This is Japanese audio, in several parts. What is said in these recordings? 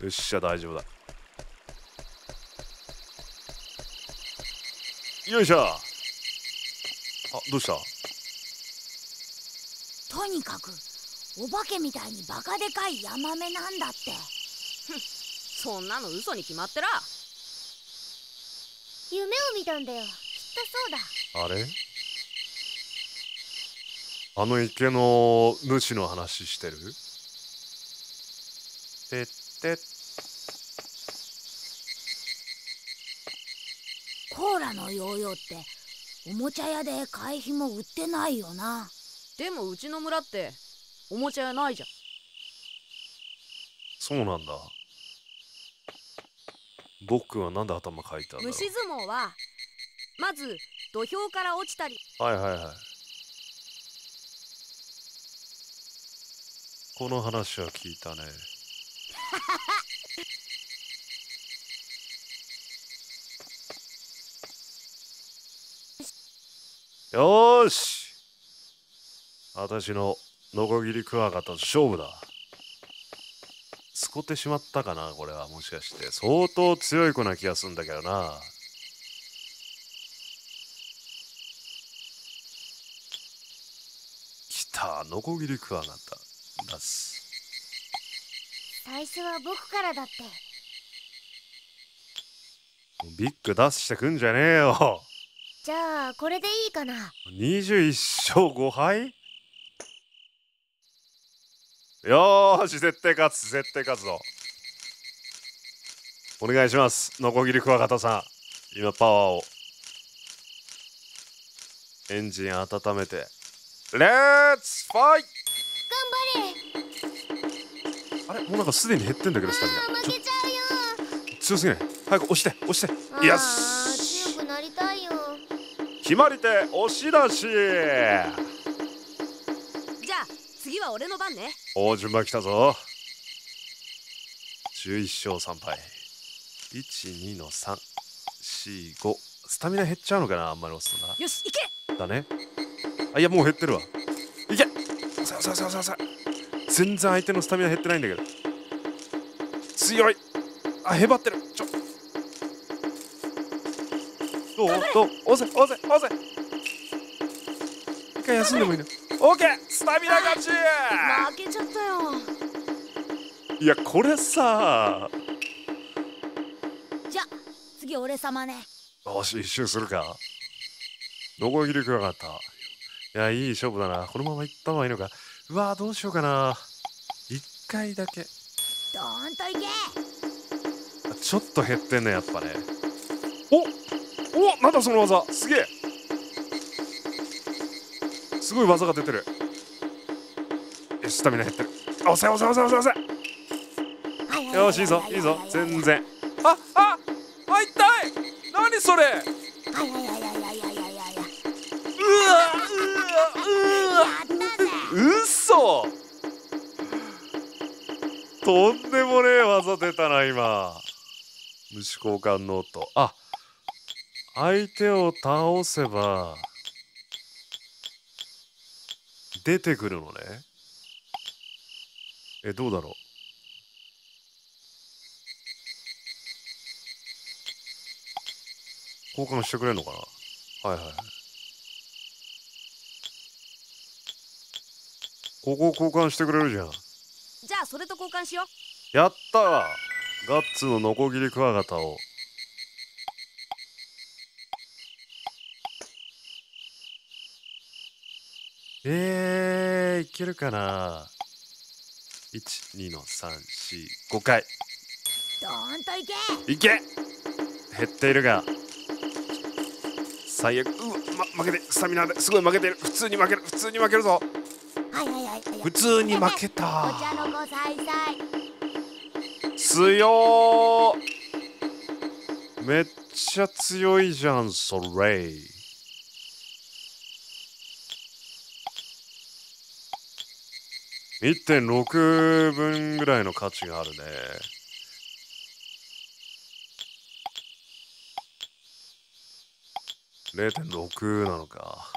よっしゃ大丈夫だ。よいしょ。あどうした？とにかくお化けみたいにバカでかいヤマメなんだって。そんなの嘘に決まってら。夢を見たんだよ。きっとそうだ。あれ？あの池の主の話してる？てって。コーラのヨーヨーっておもちゃ屋で会費も売ってないよな。でもうちの村っておもちゃ屋ないじゃん。そうなんだ。僕はなんで頭かいたんだろう。虫相撲はまず土俵から落ちたり。はいはいはい。この話は聞いたね よーし。私のノコギリクワガタ勝負だ。すこってしまったかなこれは。もしかして相当強い子な気がするんだけどな。きたノコギリクワガタ。出す。最初は僕からだって。ビッグ出してくんじゃねえよ。じゃあこれでいいかな。21勝5敗？よーし絶対勝つ絶対勝つぞ。お願いします。ノコギリクワガタさん。今パワーを。エンジン温めて。 Let's fight 頑張れもうなんかすでに減ってんだけどスタミナ。強すぎない？早く押して押して。よし。強くなりたいよ。決まり手押し出し。じゃあ次は俺の番ね。大順番来たぞ。11勝3敗12の345スタミナ減っちゃうのかなあんまり押すとなよし行け。だね。あいやもう減ってるわ。いけ。さあさあさあさあさあ全然相手のスタミナ減ってないんだけど。強い。あへばってる。ちょ。どう？どう？押せ押せ押せ。一回休んでもいいの？オッケー！スタミナ勝ち！負けちゃったよ。いやこれさ。じゃ次俺様ね。よし一周するか。ノコギリクワガタいやいい勝負だな。このまま行った方がいいのか。うわどうしようかな。一回だけ。どーんといけ。ちょっと減ってんねやっぱね。おおなんだその技。すげえ。すごい技が出てる。よしスタミナ減ってる。押せ押せ押せ押せ押せよしいいぞいいぞ全然。あああ痛い。何それ。うわうわうわ。うっそとんでもねえ技出たな今。虫交換ノート。あ相手を倒せば出てくるのね。えどうだろう。交換してくれんのかな。はいはい。ここ交換してくれるじゃん。じゃあそれと交換しよう。やったわガッツのノコギリクワガタを。えー、いけるかな。12の345回ドーンといけ。いけ。減っているが。最悪。うわ、ま、負けてスタミナで。すごい負けてる。普通に負ける。普通に負けるぞはいはいはいはい。普通に負けおた茶の子さいさい。強ーめっちゃ強いじゃんそれ。1.6分ぐらいの価値があるね。0.6なのか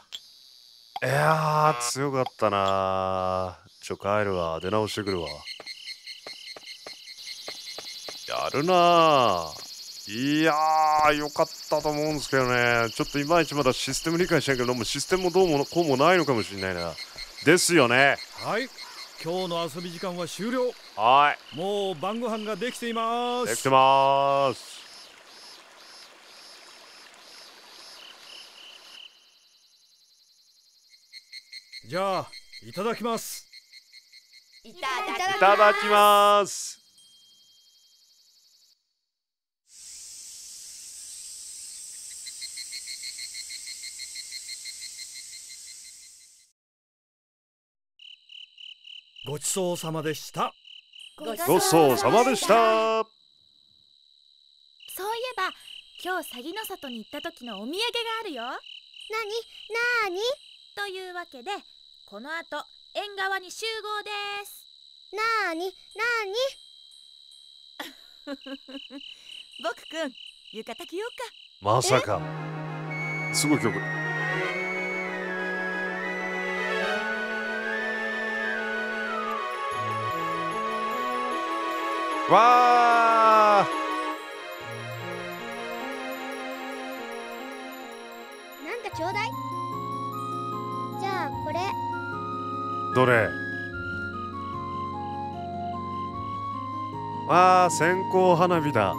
いやー強かったなちょ帰るわ。出直してくるわ。やるなあいやーよかったと思うんですけどね。ちょっといまいちまだシステム理解しないけどもうシステムもどうもこうもないのかもしれないな。ですよね。はい。今日の遊び時間は終了。はもう晩ご飯ができています。いできてますじゃあいただきます。いただきだいただきますごちそうさまでした。ごごちそうさまでした。そういえば今日詐欺の里に行った時のお土産があるよ。なになにというわけでこの後縁側に集合です。なに？な 僕くん浴衣着ようか。まさか。すごい曲。わー。になんかちょうだいどれ？わあ線香花火だ。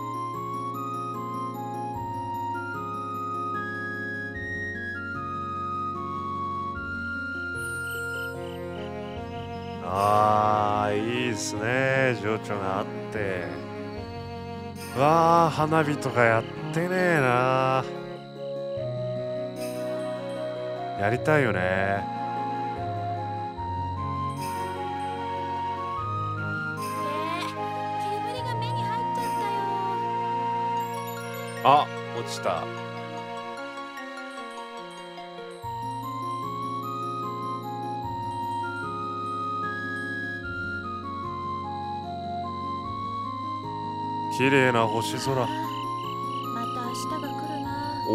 あーいいっすね。情緒があって。わあ花火とかやってねえなやりたいよね。あ落ちた。綺麗な星空。また明日が来るな。お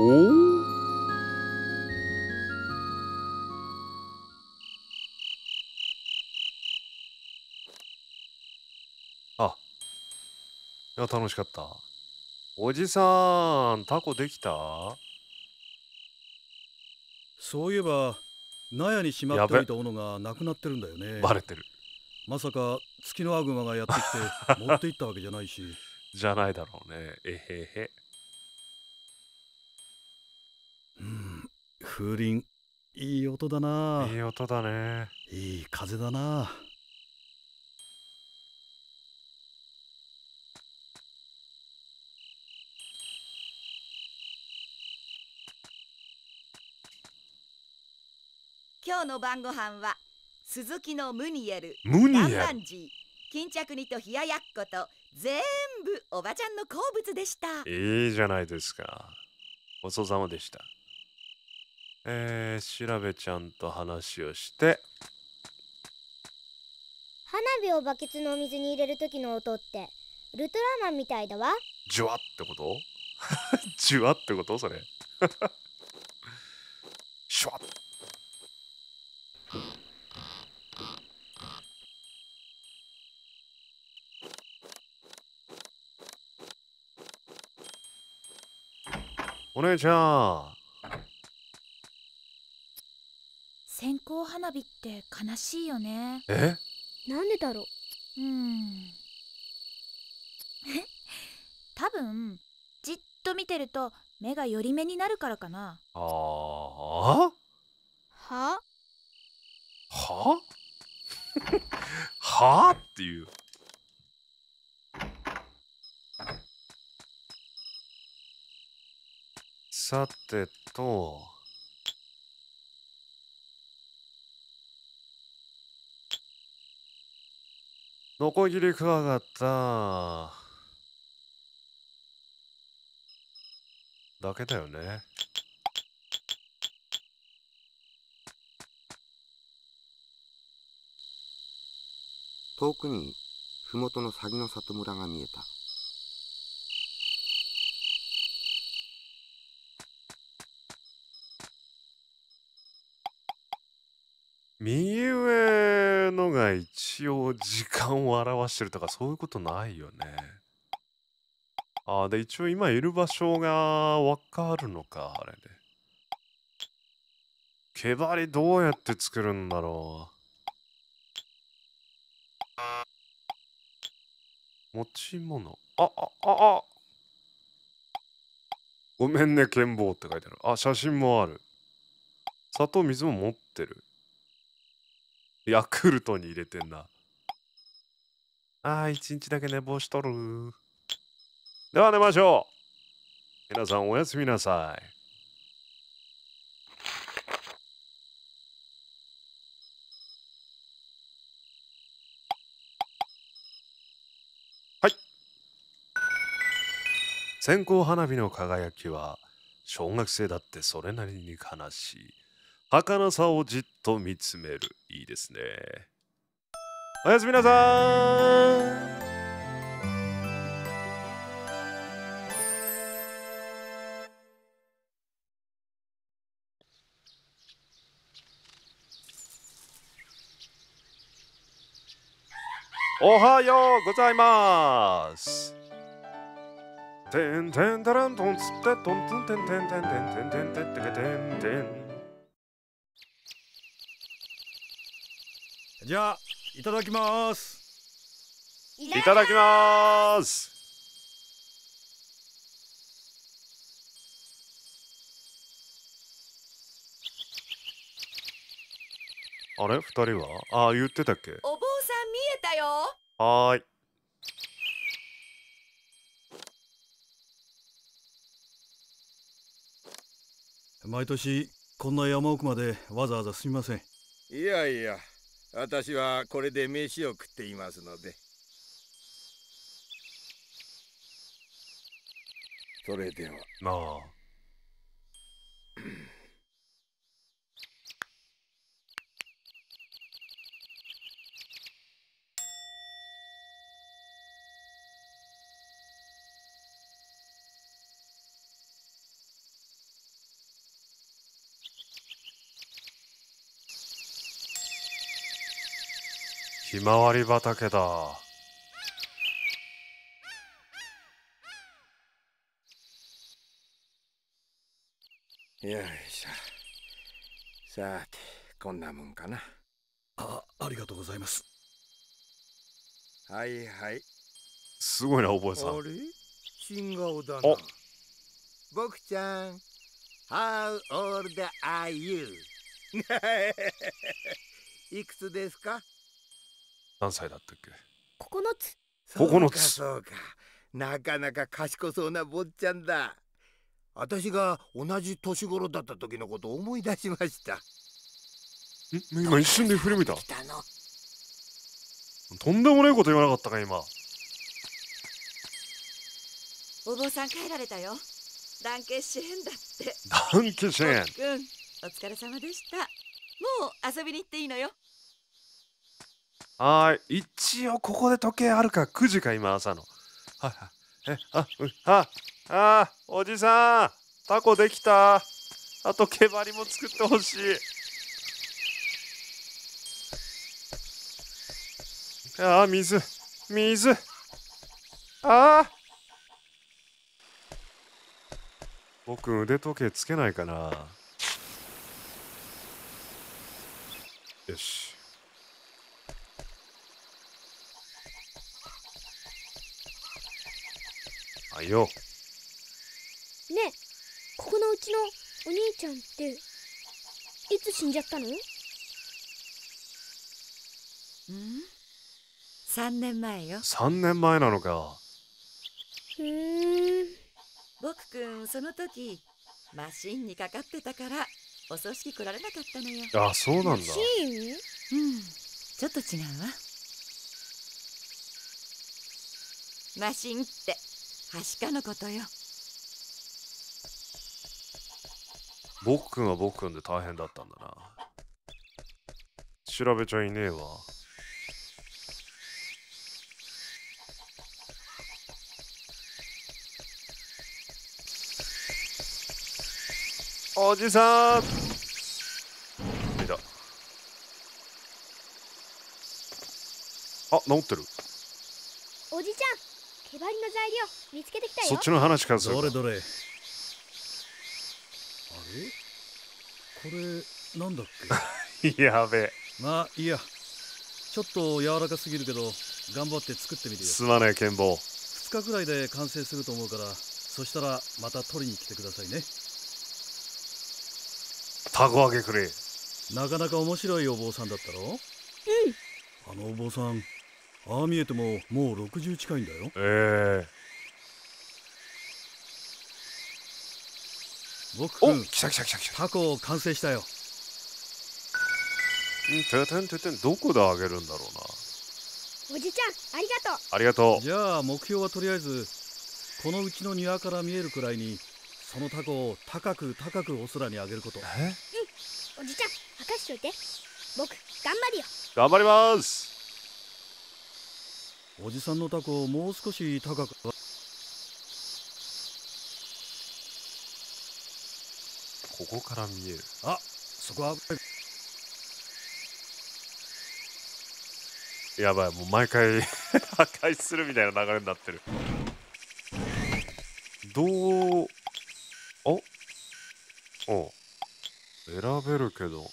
おあいや楽しかったおじさんタコできた？そういえば納屋にしまっておいたものがなくなってるんだよね。バレてる。まさか月のアグマがやってきて 持って行ったわけじゃないし。じゃないだろうね。えへへ。うん風鈴いい音だな。いい音だね。いい風だな今日の晩ご飯は鈴木のムニエルムニエバンジー巾着煮と冷ややっこと全部おばちゃんの好物でした。いいじゃないですか。ごちそうさまでした。えー、調べちゃんと話をして。花火をバケツのお水に入れる時の音ってウルトラマンみたいだわ。ジュワってこと？ジュワってこと？それ。シュワッお姉ちゃん。線香花火って悲しいよね。え？なんでだろう？うん。多分じっと見てると目が寄り目になるからかな。あ？ーは？は？は？っていうさてと。ノコギリクワガタだけだよね。遠くに麓の鷺の里村が見えた右上のが一応時間を表してるとかそういうことないよね。ああで一応今いる場所がわかるのかあれで。毛針どうやって作るんだろう。持ち物。ああああ。ごめんね剣棒って書いてある。あ写真もある。砂糖水も持ってる。ヤクルトに入れてんなああ一日だけ寝坊しとる。では寝ましょう。皆さんおやすみなさい。はい。線香花火の輝きは小学生だってそれなりに悲しい。儚さをじっと見つめるいいですねおやすみなさいおはようございます。てんてんたらんとんつってとんつんてんてんてんてんてんてんてんてんてんてん。じゃあいただきます。いただきます。あれ？二人は？ああ言ってたっけ？お坊さん見えたよ。はーい。毎年こんな山奥までわざわざすみません。いやいや私はこれで飯を食っていますのでそれではまあ。ひまわり畑だ。よいしょ。さてこんなもんかな。あありがとうございます。はいはい。すごいな、お坊さん。あれ？新顔だな。お僕ちゃん。How old are you? いくつですか？何歳だったっけ？9つ。9つ。そうかそうか。なかなか賢そうな坊ちゃんだ。私が同じ年頃だった時のことを思い出しました。ん今一瞬で振り向いた？来たの？とんでもないこと言わなかったか、今。お坊さん帰られたよ。団結支援だって。ダンケシェーン。くんお疲れ様でした。もう遊びに行っていいのよはい。一応ここで時計あるか、9時か、今朝の。はいはい。え、あ、う、あ、あ、おじさん、タコできた。あと、毛針も作ってほしい。あー、水、水。ああ。僕、腕時計つけないかな。よし。よ。ねえここのうちのお兄ちゃんっていつ死んじゃったの？うん？3年前よ。3年前なのか。ふーん。僕くんその時マシンにかかってたからお葬式来られなかったのよ。あ、そうなんだ。シーンうん。ちょっと違うわ。マシンってはしかのことよ僕くんは僕くんで大変だったんだな。調べちゃいねえわ。おじさん見た。あ、治ってる。おじちゃん毛針の材料見つけてきたよ。そっちの話からするか。どれどれ。あれ？これなんだっ やべえ。けまあいいや。ちょっと柔らかすぎるけど頑張って作ってみるよ。すまねえ剣坊2日くらいで完成すると思うからそしたらまた取りに来てくださいね。タコ揚げくれ。なかなか面白いお坊さんだったろ？うん。あのお坊さんああ見えてももう60近いんだよ。ええ。お僕君来た来た来た来た。タコ完成したよ。んててんててんどこであげるんだろうな。おじちゃんありがとう。ありがとう。じゃあ目標はとりあえずこのうちの庭から見えるくらいにそのタコを高く高くお空に上げること。え？おじちゃん任しといて。僕頑張るよ。頑張りますおじさんのタコをもう少し高くここから見えるあそこはやばいもう毎回 破壊するみたいな流れになってる。どうおお選べるけど。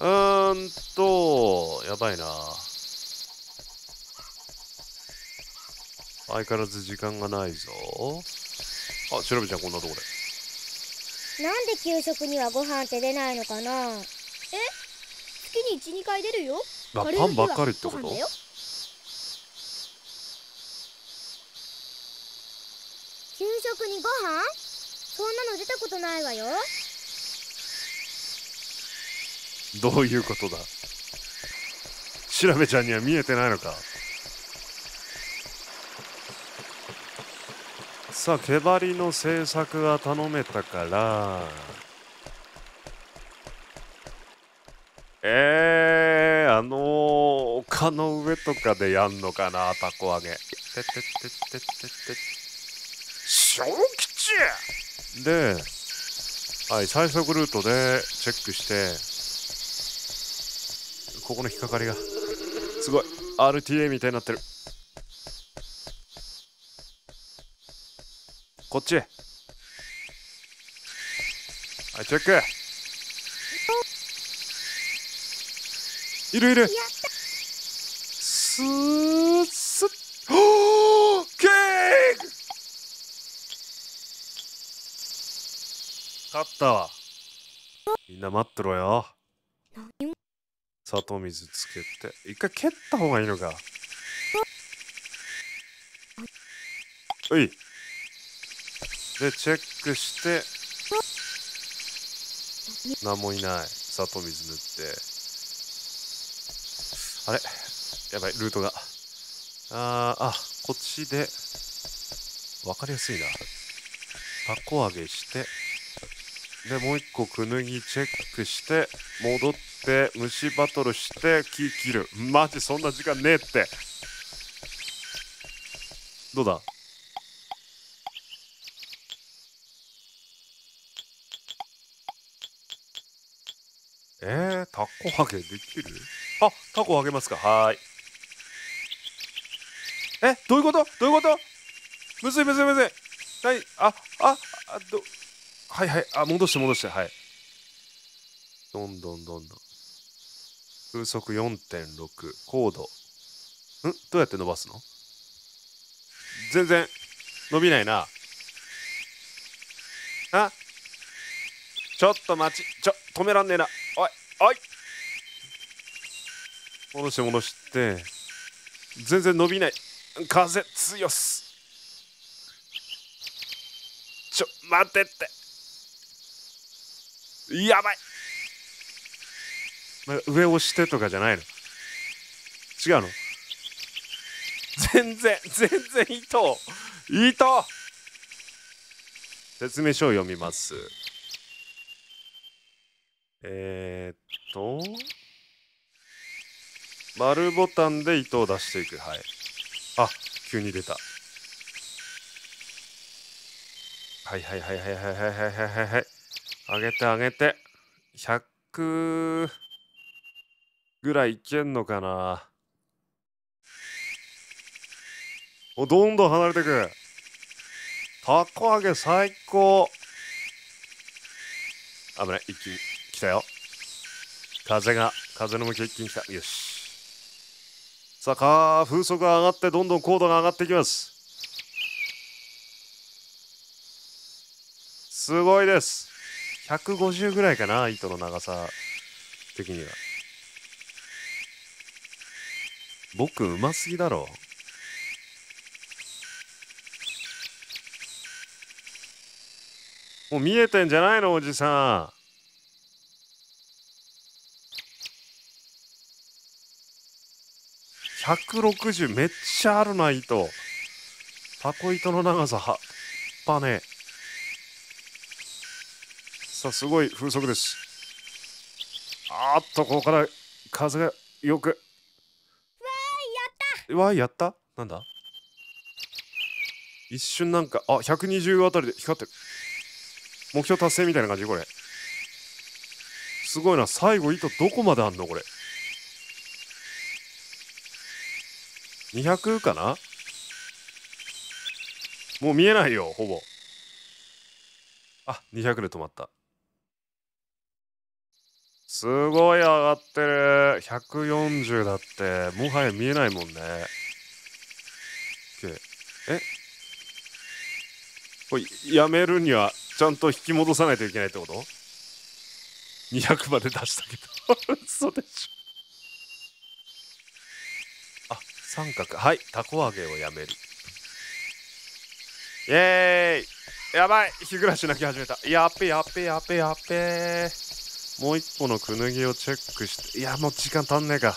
うーんとやばいな。相変わらず時間がないぞ。あ調べちゃんこんなとこで。なんで給食にはご飯って出ないのかな？え？月に12回出るよ。あパンばっかりってこと？給食にご飯？そんなの出たことないわよ。どういうことだ？調べちゃんには見えてないのか？さあ毛針の製作が頼めたから。えー、あのー、丘の上とかでやんのかなタコ揚げ。てってってってってって小吉ではい最速ルートでチェックしてここの引っかかりが。すごい。RTA みたいになってるこっち。へはいチェック。いるいる。やった。スースッ。お ーケーキ勝ったわ。みんな待ってろよ。砂糖水つけて。一回蹴った方がいいのか。ういでチェックして何もいない。砂糖水塗って。あれ？やばいルートが。あーあこっちで。分かりやすいな。タコ揚げして。でもう一個くぬぎチェックして戻って虫バトルして木切る。マジそんな時間ねえって。どうだ？えー、タコ揚げできる？あタコ揚げますか？はい。えどういうこと？どういうこと？むずいむずいむずい。はいあああどはいはいあ戻して戻して。はい。どんどんどんどん。風速4.6高度。ん？どうやって伸ばすの？全然。伸びないな。あ？ちょっと待ち。ちょ止めらんねえな。おい。戻して戻して。全然伸びない。風強っす。ちょ待ってって。やばい。上押してとかじゃないの。違うの？全然全然糸糸説明書を読みます。えー、っと丸ボタンで糸を出していく。はい。あ急に出た。はいはいはいはいはいはいはいはいはいはい。上げて上げて。100ぐらいいけんのかな。おどんどん離れてく。たこ揚げ最高。危ない。一気に。来たよ。風が風の向き一気に来た。よし。さあ風速が上がってどんどん高度が上がっていきます。すごいです。150ぐらいかな糸の長さ的には。僕うますぎだろ。もう見えてんじゃないのおじさん。160めっちゃあるな糸タコ糸の長さはっぱね。さあすごい風速です。あーっとここから風がよく。わーやった。なんだ？一瞬なんかあ120あたりで光ってる。目標達成みたいな感じこれ。すごいな。最後糸どこまであんのこれ？200かな？もう見えないよほぼ。あ200で止まった。すごい上がってる。140だって。もはや見えないもんね。OK え？これやめるにはちゃんと引き戻さないといけないってこと ?200 まで出したけど。嘘でしょあ三角。はいたこ揚げをやめる。イエーイ。やばい日暮らし泣き始めた。やっべやっべやっべやっべ。もう一個のくぬぎをチェックして。いやもう時間足んねえか。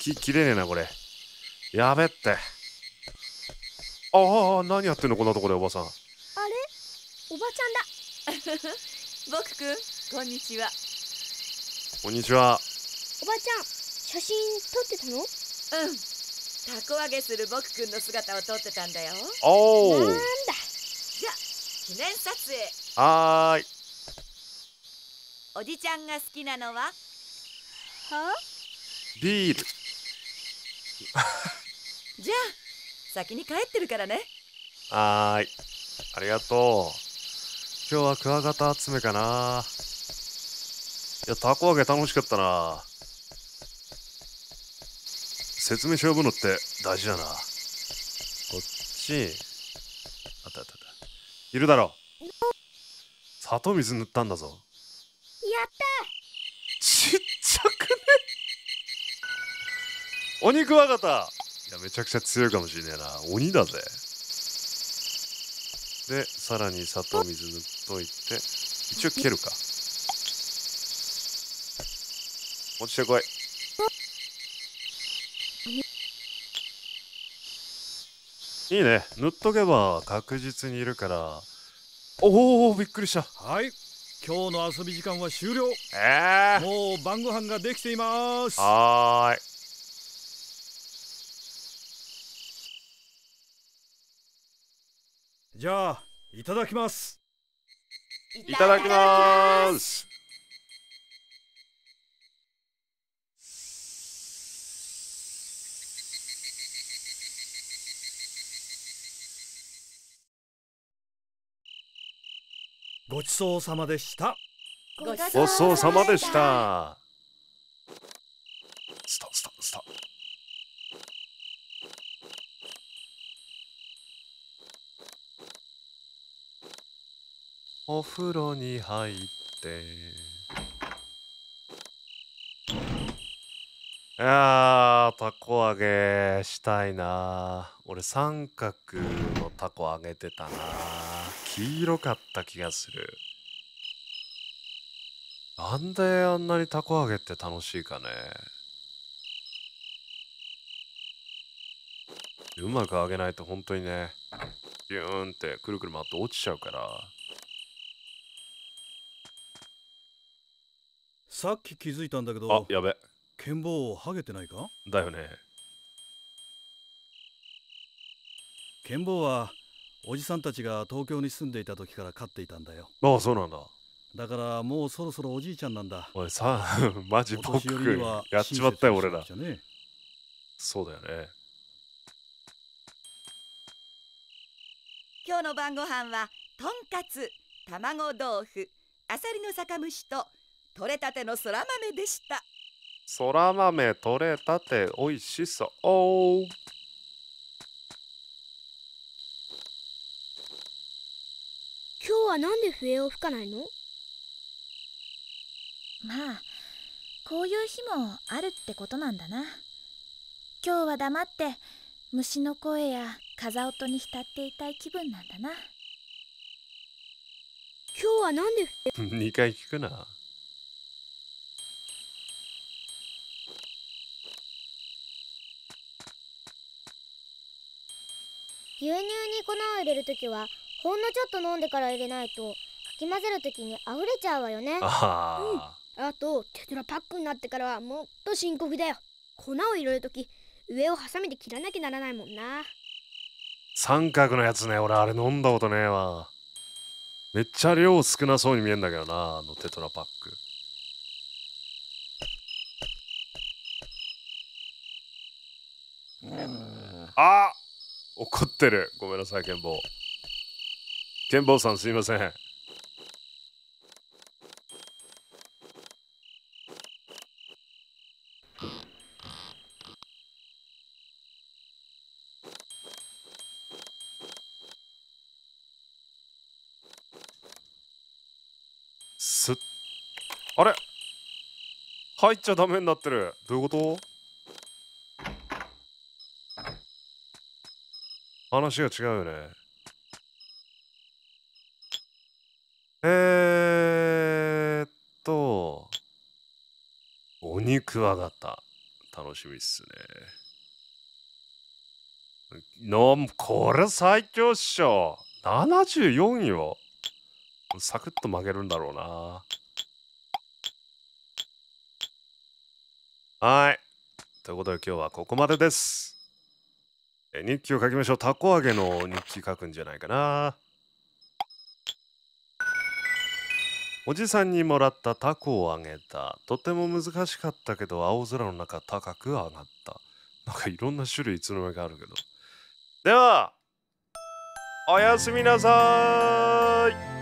き切れねえなこれ。やべって。ああ何やってんのこんなとこでおばさん。あれ？おばちゃんだ。僕くんこんにちは。こんにちは。おばちゃん写真撮ってたの？うんたこ揚げする僕くんの姿を撮ってたんだよ。おおなんだ。じゃ記念撮影。はーい。おじちゃんが好きなのは？は？ビール。じゃあ先に帰ってるからね。はーい。ありがとう。今日はクワガタ集めかな。いやたこ揚げ楽しかったな説明し呼ぶのって。大事だな。こっち。あったあったあった。いるだろ砂糖水塗ったんだぞ。やっちっちゃくね。鬼クワガタいやめちゃくちゃ強いかもしれねえな。鬼だぜ。でさらに砂糖水塗っといて。一応蹴るか。落ちてこいいいね。塗っとけば確実にいるから。おおびっくりした。はい。今日の遊び時間は終了。ええもう晩ご飯ができています。はーい。じゃあいただきます。いただきますごちそうさまでした。ごちそうさまでした。スタスタスタお風呂に入っていやーたこ揚げしたいな。俺三角のたこ揚げてたな。黄色かった気がする。なんであんなにたこ揚げって楽しいかね。うまく揚げないと本当にねビューンってくるくる回って落ちちゃうから。さっき気づいたんだけあどやべ剣棒剥げてないか？だよね。剣棒はおじさんたちが東京に住んでいた時から飼っていたんだよ。ああそうなんだ。だからもうそろそろおじいちゃんなんだ。おいさ マジお僕やっちまったよ俺ら。そうだよね。今日の晩ご飯はとんかつ卵豆腐あさりの酒蒸しと取れたてのそら豆でしたそら豆取れたておいしそう。今日はなんで笛を吹かないの？まあこういう日もあるってことなんだな。今日は黙って虫の声や風音に浸っていたい気分なんだな。今日はなんで2 回聞くな牛乳に粉を入れるときはほんのちょっと飲んでから入れないとかき混ぜるときに溢れちゃうわよね。ああ、あとテトラパックになってからはもっと深刻だよ粉を入れるとき上をハサミで切らなきゃならないもんな。三角のやつね俺あれ飲んだことねえわ。めっちゃ量少なそうに見えんだけどなあのテトラパック。あ怒ってる。ごめんなさいケンボーケンボーさんすいません。すっあれ？入っちゃダメになってる。どういうこと？話が違うよね。えー、っとお肉上がった。楽しみっすね。のこれ最強っしょ。74よサクッと曲げるんだろうな。はい。ということで今日はここまでです。日記を書きましょう。たこ揚げの日記書くんじゃないかな。おじさんにもらったタコをあげた。とても難しかったけど青空の中高く上がった。なんかいろんな種類いつの間にかあるけど。ではおやすみなさい。